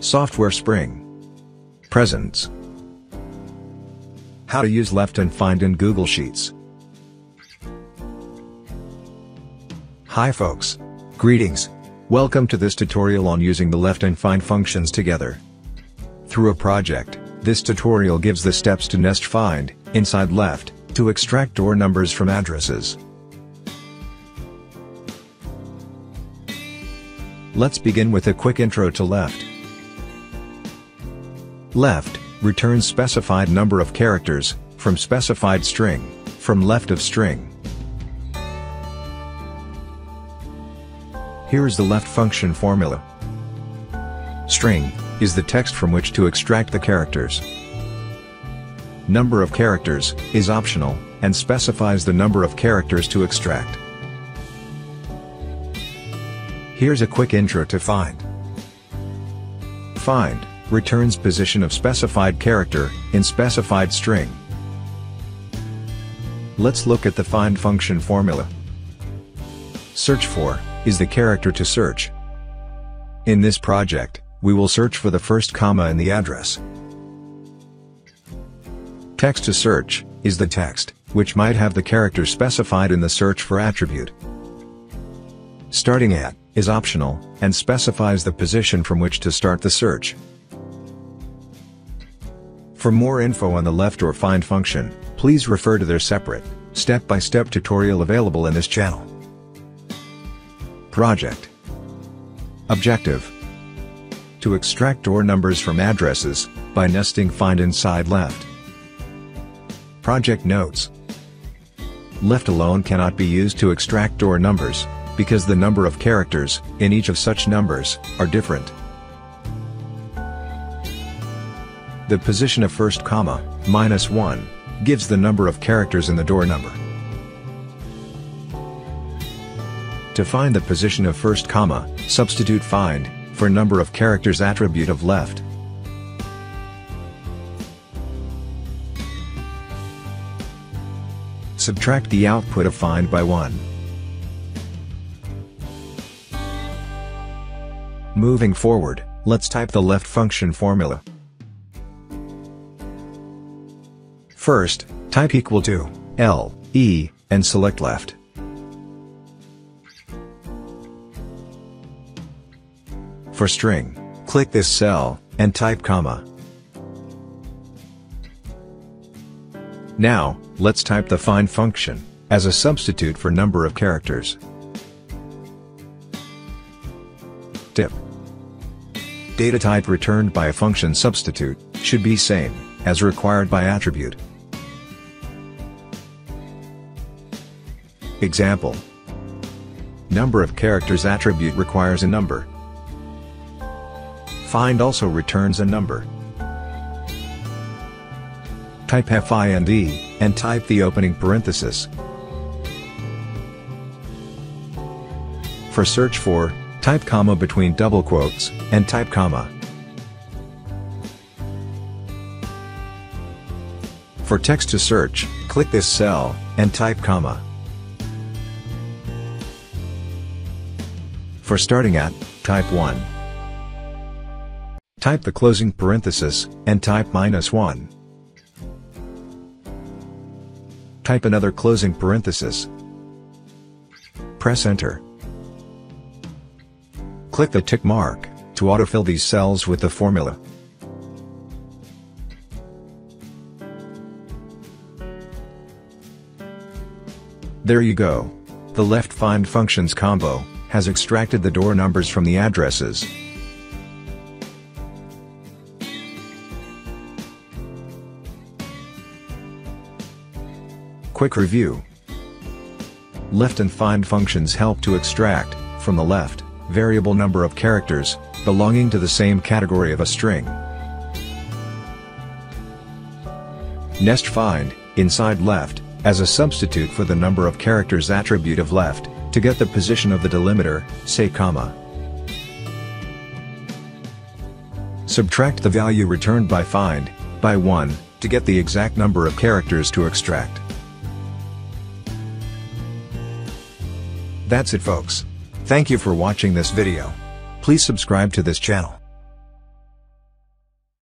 Software Spring. Presents. How to use left and find in Google Sheets. Hi folks. Greetings. Welcome to this tutorial on using the left and find functions together. Through a project, this tutorial gives the steps to nest find, inside left, to extract door numbers from addresses. Let's begin with a quick intro to left. Left, returns specified number of characters, from specified string, from left of string. Here is the left function formula. String, is the text from which to extract the characters. Number of characters, is optional, and specifies the number of characters to extract. Here's a quick intro to find. Find, returns position of specified character, in specified string. Let's look at the find function formula. Search for, is the character to search. In this project, we will search for the first comma in the address. Text to search, is the text, which might have the character specified in the search for attribute. Starting at, is optional, and specifies the position from which to start the search. For more info on the left or find function, please refer to their separate, step-by-step -step tutorial available in this channel. Project Objective To extract door numbers from addresses, by nesting find inside left. Project Notes Left alone cannot be used to extract door numbers, because the number of characters, in each of such numbers, are different. The position of first comma, minus 1, gives the number of characters in the door number. To find the position of first comma, substitute find, for number of characters attribute of left. Subtract the output of find by 1. Moving forward, let's type the left function formula. First, type equal to, L, E, and select left. For string, click this cell, and type comma. Now, let's type the find function, as a substitute for number of characters. Tip data type returned by a function substitute, should be same, as required by attribute. Example. Number of characters attribute requires a number. Find also returns a number. Type find and type the opening parenthesis. For search for, Type comma between double quotes, and type comma. For text to search, click this cell, and type comma. For starting at, type 1. Type the closing parenthesis, and type minus 1. Type another closing parenthesis. Press enter. Click the tick mark, to autofill these cells with the formula. There you go. The left find functions combo, has extracted the door numbers from the addresses. Quick review. Left and find functions help to extract, from the left, variable number of characters, belonging to the same category of a string. Nest find, inside left, as a substitute for the number of characters attribute of left, to get the position of the delimiter, say comma. Subtract the value returned by find, by 1, to get the exact number of characters to extract. That's it folks. Thank you for watching this video. Please subscribe to this channel.